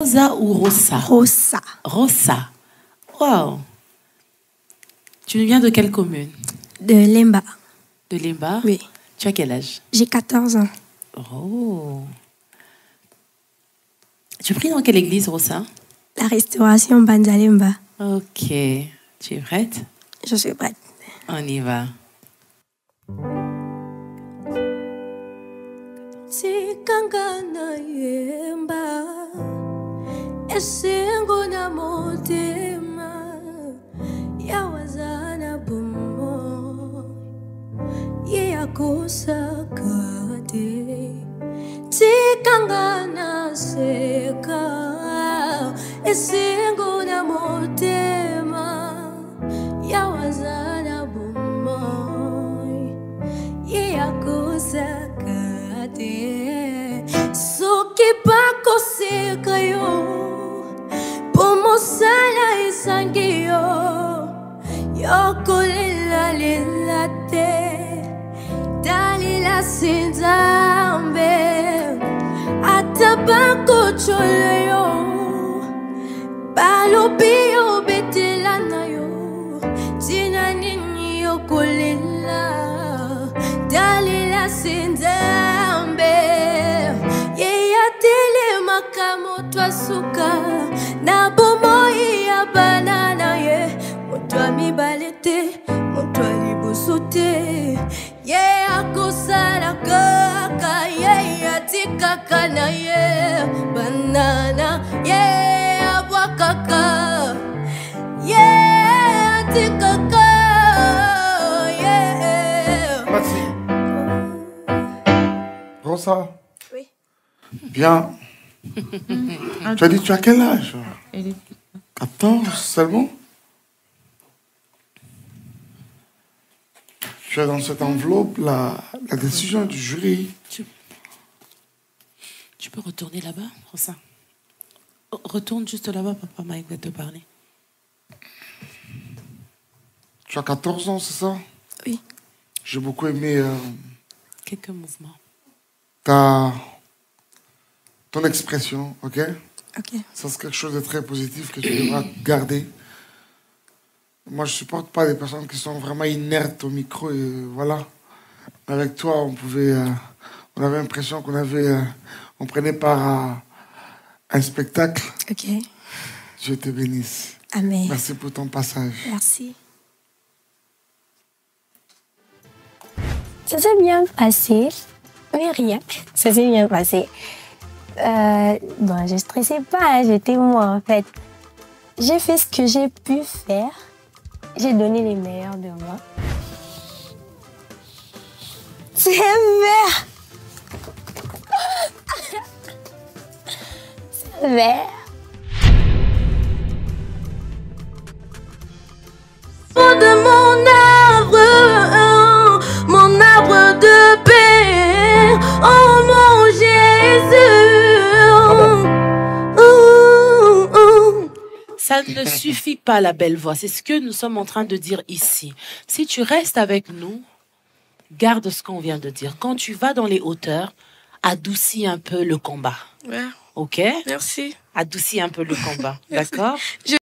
Rosa ou Rosa? Rosa. Rosa. Wow. Tu viens de quelle commune? De Lemba. De Limba Oui. Tu as quel âge? J'ai 14 ans. Oh. Tu pries dans quelle église, Rosa? La restauration Banzalemba. Ok. Tu es prête? Je suis prête. On y va. Sikangana yemba esingo na motema yawazana bomo ye yakosaka te tikangana seka esingo na motema yawazana bomo ye yakosaka te koyeba te talela se nzambe ata bakotyola yo balobi obetela na yo ntina nini okolela talela se nzambe ye atelemaka moto asuka ye akosala kaka ye atikaka na ye banana ye abwakaka ye atikaka ye. Rosa, Oui. viens. tu as dit, tu as quel âge? 14 seulement? Tu as dans cette enveloppe la, la décision du jury. Tu, tu peux retourner là-bas, Rosa Oh, Retourne juste là-bas, papa Mike va te parler. Tu as 14 ans, c'est ça? Oui. J'ai beaucoup aimé euh, Quelques mouvements. ta, ton expression, ok? Ok. Ça, c'est quelque chose de très positif que tu devras garder. Moi, je supporte pas des personnes qui sont vraiment inertes au micro. Et voilà. Avec toi, on pouvait, euh, on avait l'impression qu'on avait, euh, on prenait part à un spectacle. Ok. Dieu te bénisse. Amen. Merci pour ton passage. Merci. Ça s'est bien passé, mais rien. Ça s'est bien passé. Euh, bon, je stressais pas, hein, j'étais moi en fait. J'ai fait ce que j'ai pu faire. J'ai donné les meilleurs de moi. C'est vert. C'est vert. de mon Ça ne suffit pas, la belle voix. C'est ce que nous sommes en train de dire ici. Si tu restes avec nous, garde ce qu'on vient de dire. Quand tu vas dans les hauteurs, adoucis un peu le combat. Ouais, OK? Merci. Adoucis un peu le combat. D'accord?